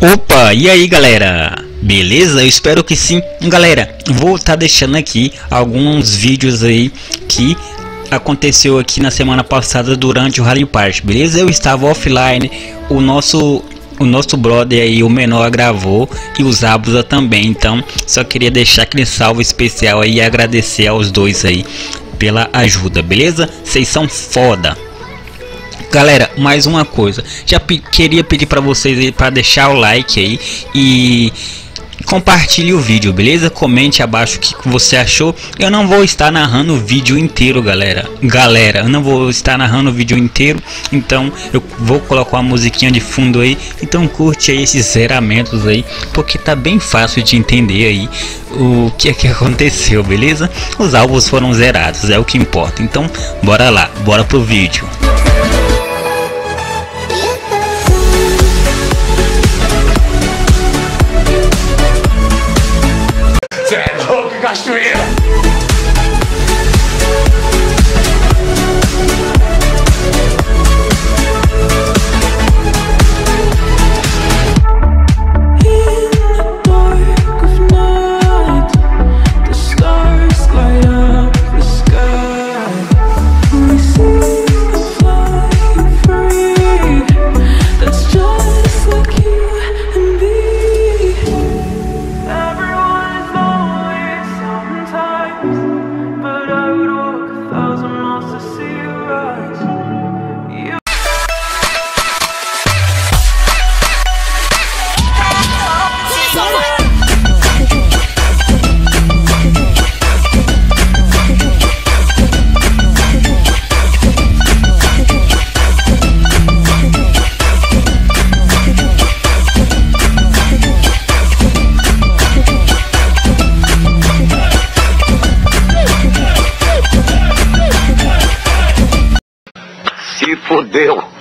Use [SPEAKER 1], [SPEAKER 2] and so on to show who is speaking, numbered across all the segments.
[SPEAKER 1] Opa, e aí galera? Beleza? Eu espero que sim. Galera, vou estar tá deixando aqui alguns vídeos aí que aconteceu aqui na semana passada durante o Rally Party, beleza? Eu estava offline, o nosso o nosso brother aí, o menor gravou e os Abusa também, então só queria deixar aquele salve especial aí e agradecer aos dois aí pela ajuda, beleza? Vocês são foda. Galera, mais uma coisa, já queria pedir para vocês para deixar o like aí e compartilhe o vídeo, beleza? Comente abaixo o que você achou. Eu não vou estar narrando o vídeo inteiro, galera. Galera, eu não vou estar narrando o vídeo inteiro, então eu vou colocar uma musiquinha de fundo aí. Então curte aí esses zeramentos aí, porque tá bem fácil de entender aí o que é que aconteceu, beleza? Os álbuns foram zerados, é o que importa. Então, bora lá, bora pro vídeo.
[SPEAKER 2] crashed
[SPEAKER 3] through. Se fodeu.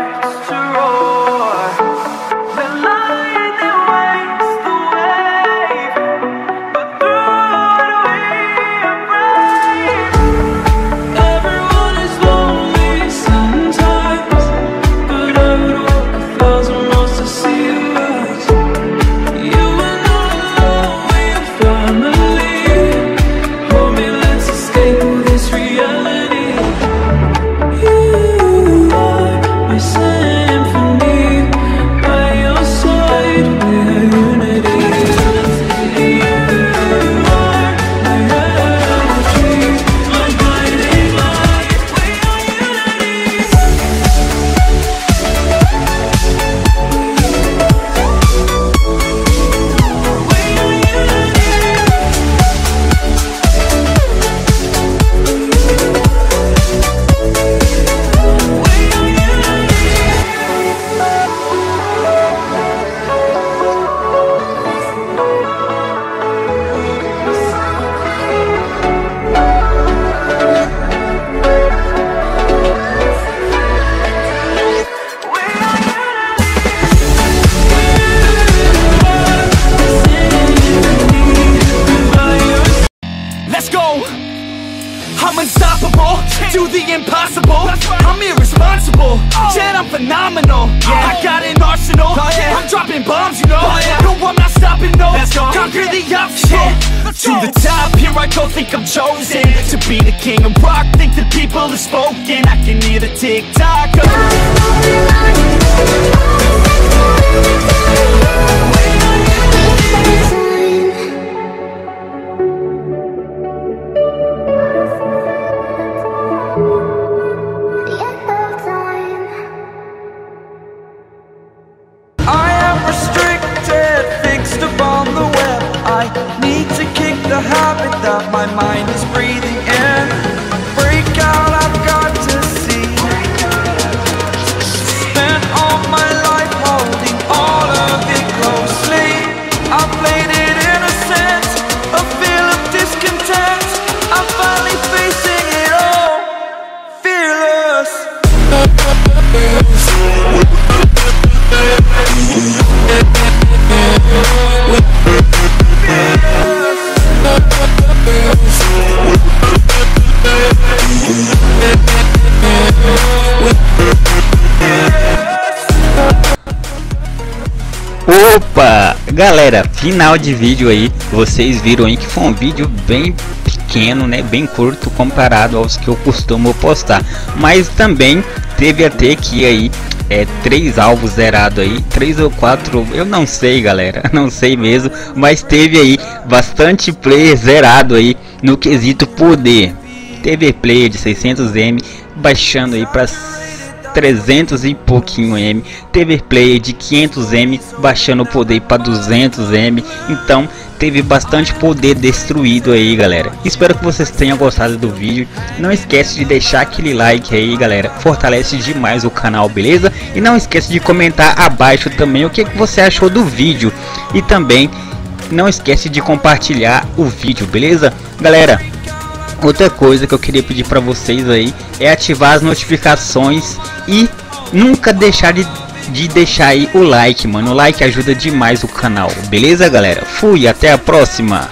[SPEAKER 3] to irresponsible, yet I'm phenomenal. yeah. I got an arsenal, yeah I'm dropping bombs, you know. No, I'm not stopping, no. Conquer the obstacle. To the top, here I go, think I'm chosen to be the king of rock. Think the people have spoken. I can hear the tick
[SPEAKER 1] Opa! Galera, final de vídeo aí. Vocês viram aí que foi um vídeo bem pequeno, né? Bem curto comparado aos que eu costumo postar. Mas também teve até que aí é, três alvos zerados aí, três ou quatro, eu não sei galera, não sei mesmo, mas teve aí bastante player zerado aí no quesito poder. Teve player de 600M baixando aí para 300 e pouquinho M, teve player de 500M baixando o poder para 200M, então teve bastante poder destruído aí galera. Espero que vocês tenham gostado do vídeo, não esquece de deixar aquele like aí galera, fortalece demais o canal, beleza? E não esquece de comentar abaixo também o que, que você achou do vídeo e também não esquece de compartilhar o vídeo, beleza? Galera, Outra coisa que eu queria pedir para vocês aí é ativar as notificações e nunca deixar de, de deixar aí o like, mano. O like ajuda demais o canal. Beleza, galera? Fui, até a próxima.